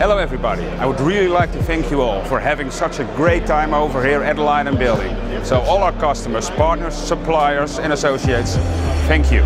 Hello everybody. I would really like to thank you all for having such a great time over here at Light+Building. So all our customers, partners, suppliers and associates, thank you.